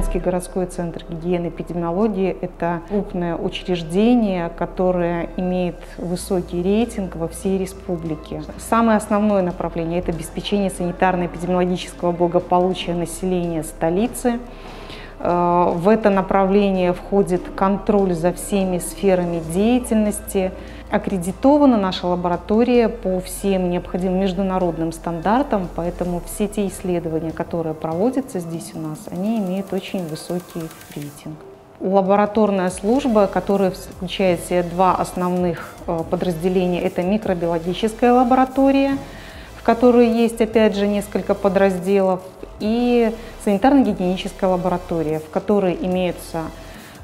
Иркутский городской центр гигиены и эпидемиологии – это крупное учреждение, которое имеет высокий рейтинг во всей республике. Самое основное направление – это обеспечение санитарно-эпидемиологического благополучия населения столицы. Э, в это направление входит контроль за всеми сферами деятельности. Аккредитована наша лаборатория по всем необходимым международным стандартам, поэтому все те исследования, которые проводятся здесь у нас, они имеют очень высокий рейтинг. Лабораторная служба, которая включает в себя два основных э, подразделения, это микробиологическая лаборатория, в которой есть опять же несколько подразделов, и санитарно-гигиеническая лаборатория, в которой имеются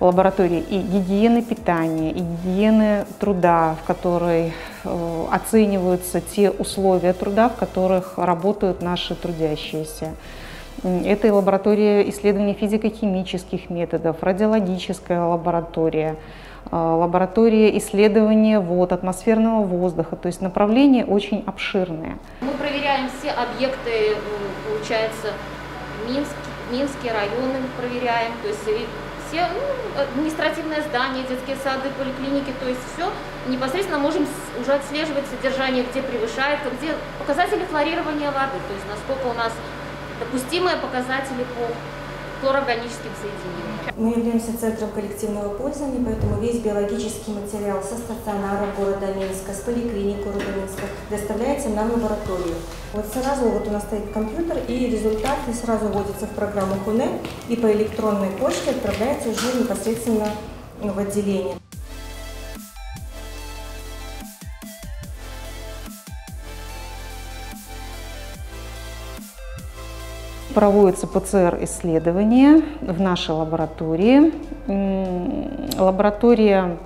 лаборатории и гигиены питания, и гигиены труда, в которой э, оцениваются те условия труда, в которых работают наши трудящиеся. Это и лаборатория исследований физико-химических методов, радиологическая лаборатория, лаборатория исследования вод, атмосферного воздуха, то есть направления очень обширные. Мы проверяем все объекты, э, получается, Минск, Минские районы проверяем, то есть все ну, административное здание, детские сады, поликлиники, то есть все непосредственно можем уже отслеживать содержание, где превышает, где показатели хлорирования воды, то есть насколько у нас допустимые показатели по хлорорганическим соединениям. Мы являемся центром коллективного пользования, поэтому весь биологический материал со стационара города Минска, с поликлиник города Минска доставляется нам в лабораторию. Вот сразу вот у нас стоит компьютер, и результаты сразу вводятся в программу КУНЕ и по электронной почте отправляются уже непосредственно в отделение. Проводятся ПЦР-исследования в нашей лаборатории. Лаборатория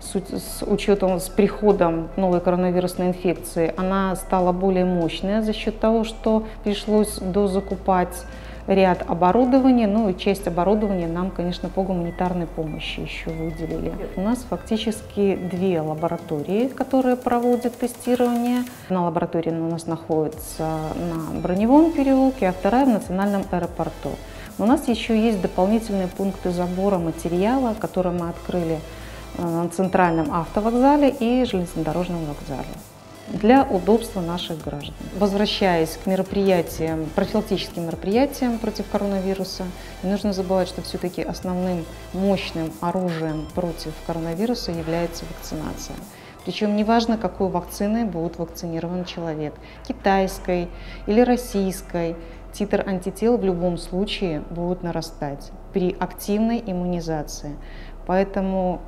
с учетом, с приходом новой коронавирусной инфекции, она стала более мощная за счет того, что пришлось дозакупать ряд оборудования, ну и часть оборудования нам, конечно, по гуманитарной помощи еще выделили. У нас фактически две лаборатории, которые проводят тестирование. Одна лаборатория у нас находится на Броневом переулке, а вторая в Национальном аэропорту. У нас еще есть дополнительные пункты забора материала, которые мы открыли э, на центральном автовокзале и железнодорожном вокзале для удобства наших граждан. Возвращаясь к мероприятиям, профилактическим мероприятиям против коронавируса, не нужно забывать, что все-таки основным мощным оружием против коронавируса является вакцинация. Причем неважно, какой вакциной будет вакцинирован человек, китайской или российской, титр антител в любом случае будет нарастать при активной иммунизации. Поэтому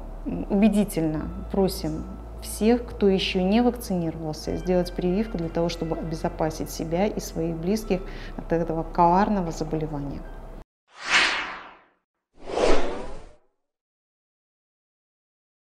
убедительно просим всех, кто еще не вакцинировался, сделать прививку для того, чтобы обезопасить себя и своих близких от этого коварного заболевания.